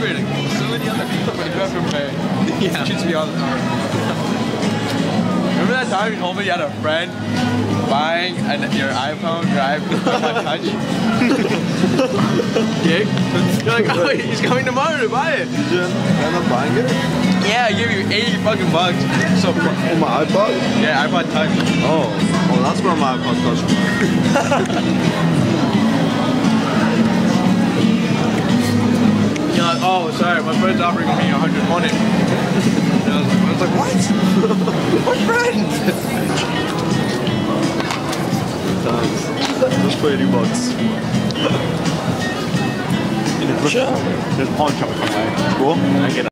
weird. Like, so many other people, but you have to. Yeah. Shoots me all the time. Remember that time you told me you had a friend buying an, your iPhone, your iPhone Touch? Gig? You're like, oh, he's coming tomorrow to buy it. Did you end up buying it? Yeah, I give you 80 fucking bucks. So, On my iPod? yeah, iPod Touch. Oh. Oh, that's where my iPod Touch my friend's offering me 100 on it. And I was like, I was like what? my friend? Thanks. Just for 80 bucks. There's pawn shop somewhere. Cool. I get